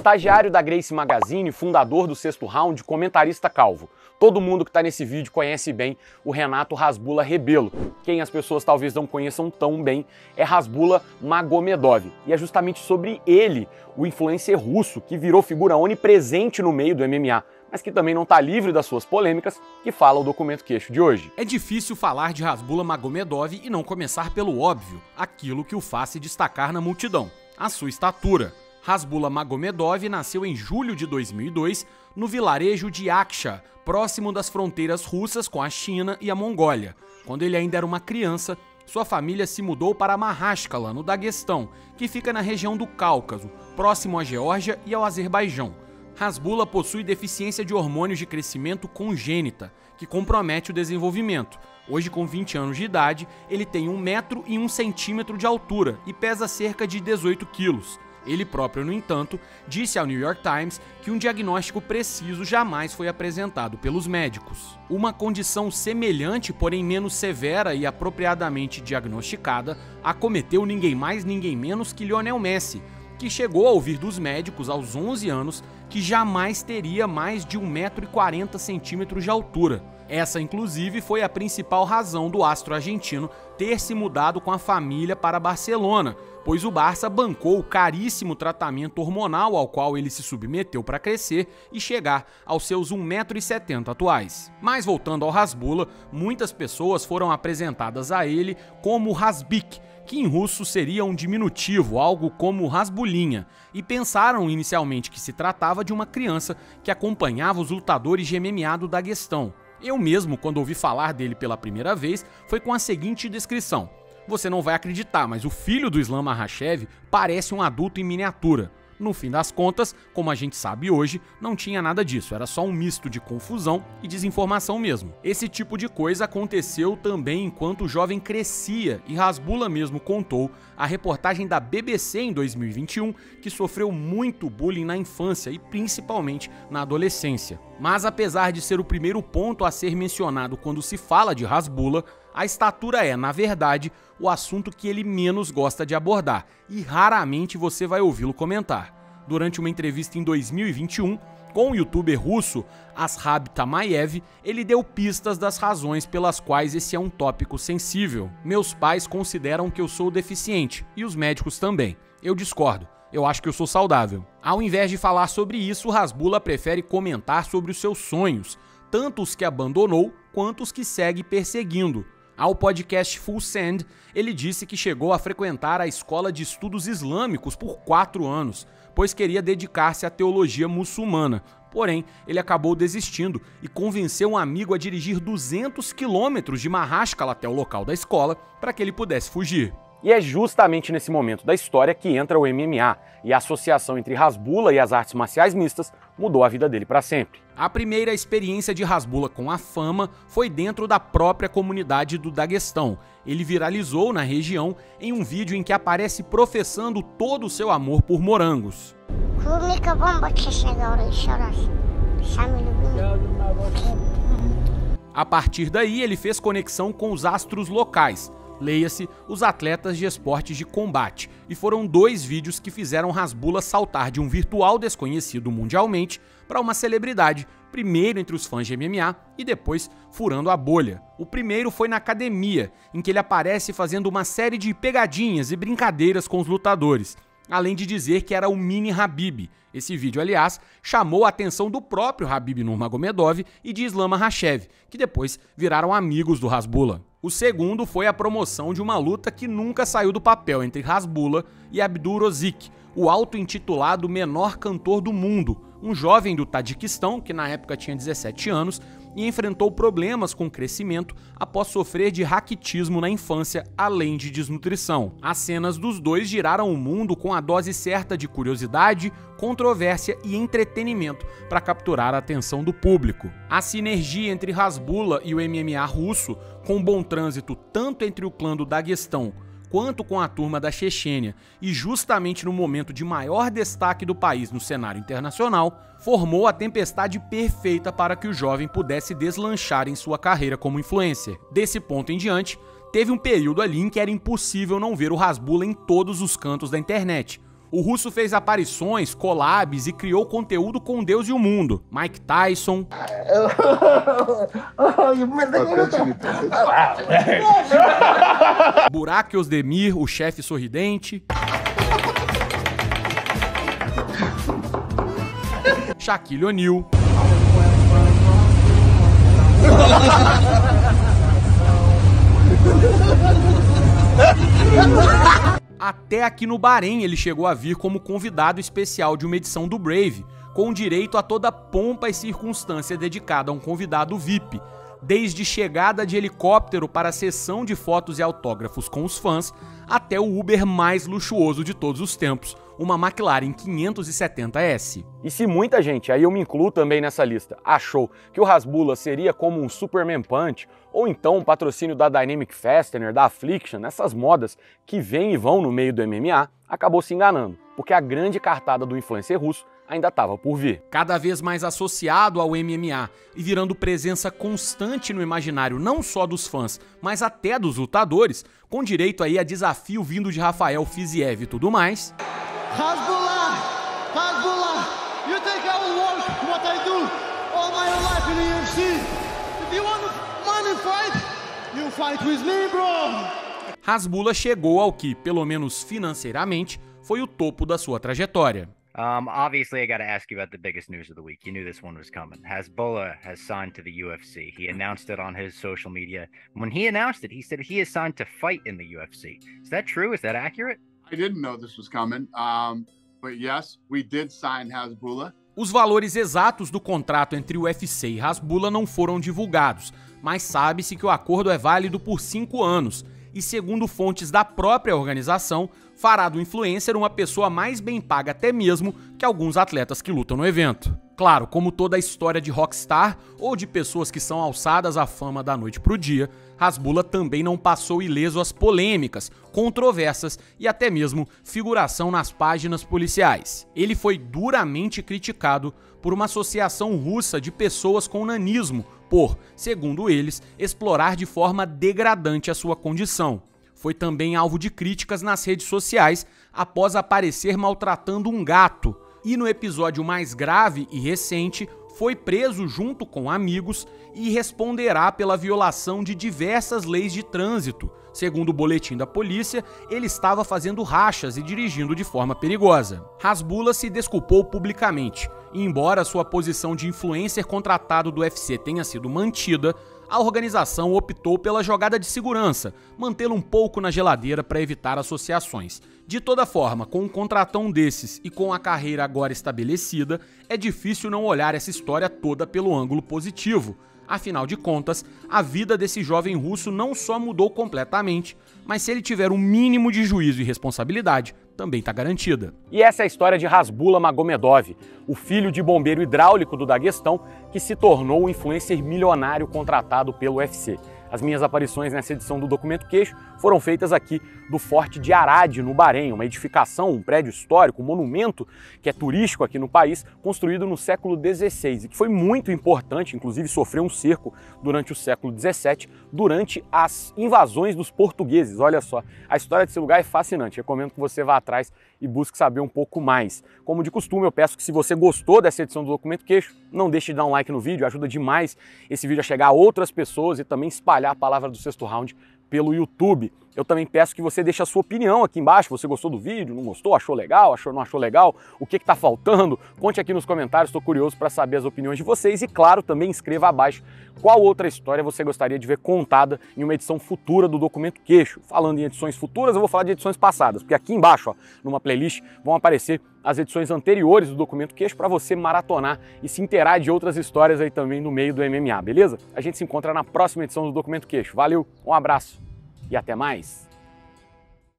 Estagiário da Grace Magazine, fundador do Sexto Round, comentarista calvo. Todo mundo que está nesse vídeo conhece bem o Renato Rasbula Rebelo. Quem as pessoas talvez não conheçam tão bem é Rasbula Magomedov. E é justamente sobre ele, o influencer russo, que virou figura onipresente no meio do MMA, mas que também não está livre das suas polêmicas, que fala o documento queixo de hoje. É difícil falar de Rasbula Magomedov e não começar pelo óbvio, aquilo que o faz se destacar na multidão, a sua estatura. Rasbula Magomedov nasceu em julho de 2002 no vilarejo de Aksha, próximo das fronteiras russas com a China e a Mongólia. Quando ele ainda era uma criança, sua família se mudou para Mahashkala, no Daguestão, que fica na região do Cáucaso, próximo à Geórgia e ao Azerbaijão. Rasbula possui deficiência de hormônios de crescimento congênita, que compromete o desenvolvimento. Hoje, com 20 anos de idade, ele tem 1 metro e 1 centímetro de altura e pesa cerca de 18 quilos. Ele próprio, no entanto, disse ao New York Times que um diagnóstico preciso jamais foi apresentado pelos médicos. Uma condição semelhante, porém menos severa e apropriadamente diagnosticada, acometeu ninguém mais, ninguém menos que Lionel Messi, que chegou a ouvir dos médicos aos 11 anos que jamais teria mais de 1,40m de altura. Essa, inclusive, foi a principal razão do astro argentino ter se mudado com a família para Barcelona, pois o Barça bancou o caríssimo tratamento hormonal ao qual ele se submeteu para crescer e chegar aos seus 1,70m atuais. Mas voltando ao Rasbula, muitas pessoas foram apresentadas a ele como Rasbik, que em russo seria um diminutivo, algo como Rasbulinha, e pensaram inicialmente que se tratava de uma criança que acompanhava os lutadores de MMA do Daguestão. Eu mesmo, quando ouvi falar dele pela primeira vez, foi com a seguinte descrição: Você não vai acreditar, mas o filho do Islam Makhachev parece um adulto em miniatura. No fim das contas, como a gente sabe hoje, não tinha nada disso, era só um misto de confusão e desinformação mesmo. Esse tipo de coisa aconteceu também enquanto o jovem crescia e Rasbula mesmo contou a reportagem da BBC em 2021 que sofreu muito bullying na infância e principalmente na adolescência. Mas apesar de ser o primeiro ponto a ser mencionado quando se fala de Rasbula, a estatura é, na verdade, o assunto que ele menos gosta de abordar e raramente você vai ouvi-lo comentar. Durante uma entrevista em 2021, com o youtuber russo Ashab Tamayev, ele deu pistas das razões pelas quais esse é um tópico sensível. Meus pais consideram que eu sou deficiente e os médicos também. Eu discordo. Eu acho que eu sou saudável. Ao invés de falar sobre isso, Rasbula prefere comentar sobre os seus sonhos, tanto os que abandonou quanto os que segue perseguindo. Ao podcast Full Send, ele disse que chegou a frequentar a escola de estudos islâmicos por quatro anos, pois queria dedicar-se à teologia muçulmana. Porém, ele acabou desistindo e convenceu um amigo a dirigir 200 quilômetros de Marrascala até o local da escola para que ele pudesse fugir. E é justamente nesse momento da história que entra o MMA e a associação entre Rasbula e as artes marciais mistas mudou a vida dele para sempre. A primeira experiência de Rasbula com a fama foi dentro da própria comunidade do Daguestão. Ele viralizou na região em um vídeo em que aparece professando todo o seu amor por morangos. A partir daí, ele fez conexão com os astros locais, leia-se os atletas de esportes de combate, e foram dois vídeos que fizeram Rasbula saltar de um virtual desconhecido mundialmente para uma celebridade, primeiro entre os fãs de MMA e depois furando a bolha. O primeiro foi na academia, em que ele aparece fazendo uma série de pegadinhas e brincadeiras com os lutadores além de dizer que era o mini Habib. Esse vídeo, aliás, chamou a atenção do próprio Habib Nurmagomedov e de Islam Makhachev, que depois viraram amigos do Hasbullah. O segundo foi a promoção de uma luta que nunca saiu do papel entre Hasbullah e Abdur Rozik, o auto-intitulado menor cantor do mundo, um jovem do Tadiquistão que na época tinha 17 anos e enfrentou problemas com crescimento após sofrer de raquitismo na infância, além de desnutrição. As cenas dos dois giraram o mundo com a dose certa de curiosidade, controvérsia e entretenimento para capturar a atenção do público. A sinergia entre Rasbula e o MMA russo, com bom trânsito tanto entre o clã do Daguestão quanto com a turma da Chechênia, e justamente no momento de maior destaque do país no cenário internacional, formou a tempestade perfeita para que o jovem pudesse deslanchar em sua carreira como influencer. Desse ponto em diante, teve um período ali em que era impossível não ver o Rasbula em todos os cantos da internet. O russo fez aparições, collabs e criou conteúdo com Deus e o mundo. Mike Tyson. Burak Özdemir, o chefe sorridente. Shaquille O'Neal. Até aqui no Bahrein ele chegou a vir como convidado especial de uma edição do Brave, com direito a toda pompa e circunstância dedicada a um convidado VIP, desde chegada de helicóptero para sessão de fotos e autógrafos com os fãs, até o Uber mais luxuoso de todos os tempos, uma McLaren 570S. E se muita gente, aí eu me incluo também nessa lista, achou que o Rasbula seria como um Superman Punch, ou então um patrocínio da Dynamic Fastener, da Affliction, essas modas que vêm e vão no meio do MMA, acabou se enganando, porque a grande cartada do influencer russo ainda estava por vir. Cada vez mais associado ao MMA e virando presença constante no imaginário não só dos fãs, mas até dos lutadores, com direito aí a desafio vindo de Rafael Fiziev e tudo mais. Hasbullah! Hasbullah! You think I will work what I do all my life in the UFC? If you want money fight, you fight with me, bro! Hasbullah chegou ao que, pelo menos financeiramente, foi o topo da sua trajetória. Um, obviously, I got to ask you about the biggest news of the week. You knew this one was coming. Hasbulla has signed to the UFC. He announced it on his social media. When he announced it, he said he has signed to fight in the UFC. Is that true? Is that accurate? I didn't know this was coming. Um, but yes, we did sign Hasbulla. Os valores exatos do contrato entre o UFC e Hasbulla não foram divulgados, mas sabe-se que o acordo é válido por cinco anos e, segundo fontes da própria organização, fará do influencer uma pessoa mais bem paga até mesmo que alguns atletas que lutam no evento. Claro, como toda a história de rockstar ou de pessoas que são alçadas à fama da noite pro dia, Hasbula também não passou ileso às polêmicas, controversas e até mesmo figuração nas páginas policiais. Ele foi duramente criticado por uma associação russa de pessoas com nanismo por, segundo eles, explorar de forma degradante a sua condição. Foi também alvo de críticas nas redes sociais após aparecer maltratando um gato. E no episódio mais grave e recente, foi preso junto com amigos e responderá pela violação de diversas leis de trânsito. Segundo o boletim da polícia, ele estava fazendo rachas e dirigindo de forma perigosa. Hasbula se desculpou publicamente, e embora sua posição de influencer contratado do UFC tenha sido mantida, a organização optou pela jogada de segurança, mantê-lo um pouco na geladeira para evitar associações. De toda forma, com um contratão desses e com a carreira agora estabelecida, é difícil não olhar essa história toda pelo ângulo positivo. Afinal de contas, a vida desse jovem russo não só mudou completamente, mas se ele tiver um mínimo de juízo e responsabilidade, também está garantida. E essa é a história de Rasbula Magomedov, o filho de bombeiro hidráulico do Daguestão, que se tornou o influencer milionário contratado pelo UFC. As minhas aparições nessa edição do Documento Queixo foram feitas aqui do Forte de Arad, no Bahrein, uma edificação, um prédio histórico, um monumento que é turístico aqui no país, construído no século XVI e que foi muito importante, inclusive sofreu um cerco durante o século XVII, durante as invasões dos portugueses. Olha só, a história desse lugar é fascinante. Recomendo que você vá atrás e busque saber um pouco mais. Como de costume, eu peço que se você gostou dessa edição do Documento Queixo, não deixe de dar um like no vídeo, ajuda demais esse vídeo a chegar a outras pessoas e também espalhar a palavra do sexto round pelo YouTube. Eu também peço que você deixe a sua opinião aqui embaixo. Você gostou do vídeo? Não gostou? Achou legal? Achou não achou legal? O que está faltando? Conte aqui nos comentários. Estou curioso para saber as opiniões de vocês. E claro, também escreva abaixo qual outra história você gostaria de ver contada em uma edição futura do Documento Queixo. Falando em edições futuras, eu vou falar de edições passadas, porque aqui embaixo, ó, numa playlist, vão aparecer as edições anteriores do Documento Queixo para você maratonar e se inteirar de outras histórias aí também no meio do MMA, beleza? A gente se encontra na próxima edição do Documento Queixo. Valeu, um abraço! E até mais!